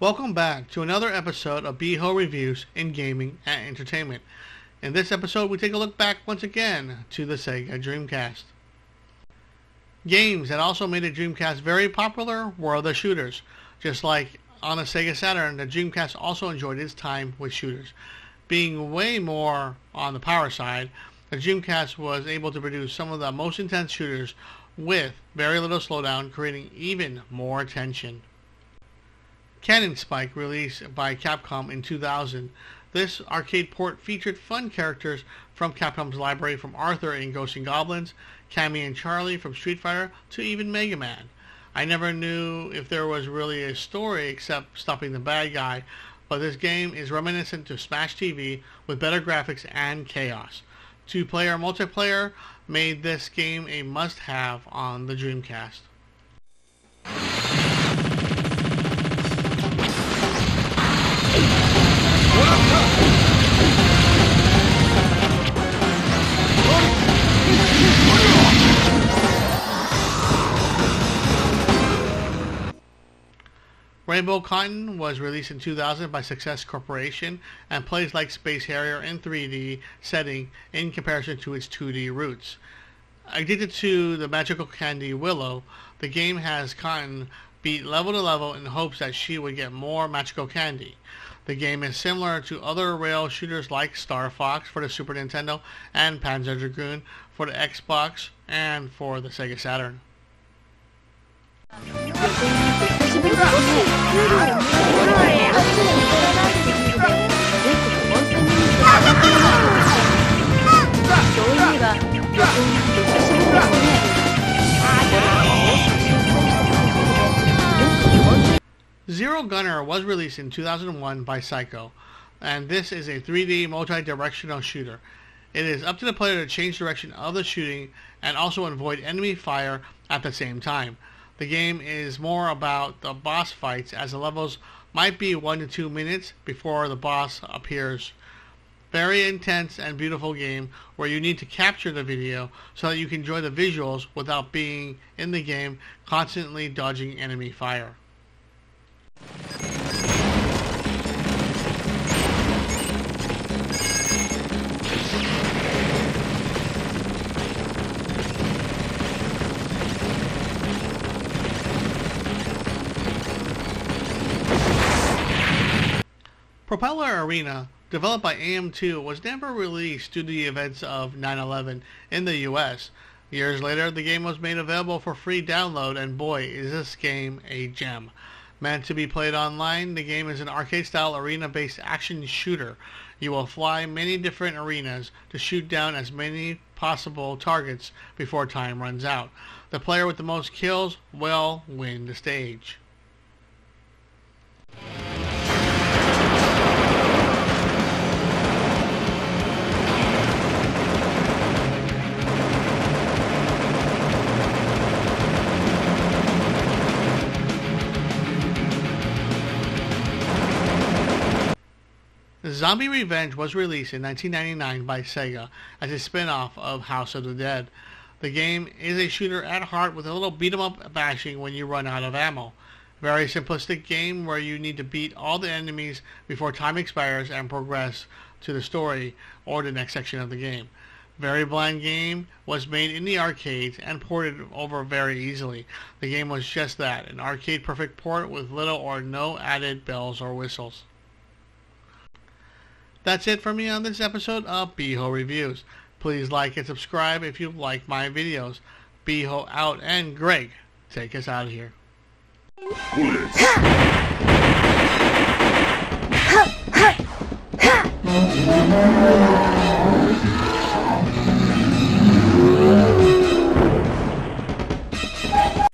Welcome back to another episode of Beho Reviews in Gaming and Entertainment. In this episode, we take a look back once again to the Sega Dreamcast. Games that also made the Dreamcast very popular were the shooters. Just like on the Sega Saturn, the Dreamcast also enjoyed its time with shooters. Being way more on the power side, the Dreamcast was able to produce some of the most intense shooters with very little slowdown, creating even more tension. Cannon Spike, released by Capcom in 2000. This arcade port featured fun characters from Capcom's library from Arthur in Ghosts and Goblins, Cammy and Charlie from Street Fighter, to even Mega Man. I never knew if there was really a story except stopping the bad guy, but this game is reminiscent to Smash TV with better graphics and chaos. Two-player multiplayer made this game a must-have on the Dreamcast. Rainbow Cotton was released in 2000 by Success Corporation and plays like Space Harrier in 3D setting in comparison to its 2D roots. Addicted to the magical candy Willow, the game has Cotton beat level to level in hopes that she would get more magical candy. The game is similar to other rail shooters like Star Fox for the Super Nintendo and Panzer Dragoon for the Xbox and for the Sega Saturn. Zero Gunner was released in 2001 by Psikyo, and this is a 3D multi-directional shooter. It is up to the player to change direction of the shooting and also avoid enemy fire at the same time. The game is more about the boss fights as the levels might be one to two minutes before the boss appears. Very intense and beautiful game where you need to capture the video so that you can enjoy the visuals without being in the game constantly dodging enemy fire. Propeller Arena, developed by AM2, was never released due to the events of 9-11 in the US. Years later, the game was made available for free download, and boy, is this game a gem. Meant to be played online, the game is an arcade-style arena-based action shooter. You will fly many different arenas to shoot down as many possible targets before time runs out. The player with the most kills will win the stage. Zombie Revenge was released in 1999 by Sega as a spin-off of House of the Dead. The game is a shooter at heart with a little beat 'em up bashing when you run out of ammo. Very simplistic game where you need to beat all the enemies before time expires and progress to the story or the next section of the game. Very Blind game was made in the arcades and ported over very easily. The game was just that, an arcade perfect port with little or no added bells or whistles. That's it for me on this episode of Beho Reviews. Please like and subscribe if you like my videos. Beho out and Greg, take us out of here.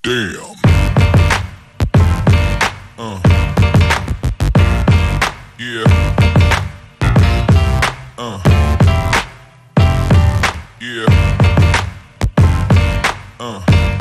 Damn. Uh. Yeah. Uh.